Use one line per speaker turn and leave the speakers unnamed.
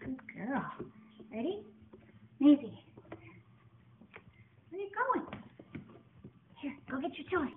Good girl. Ready? Maisie. Where are you going? Here, go get your toy.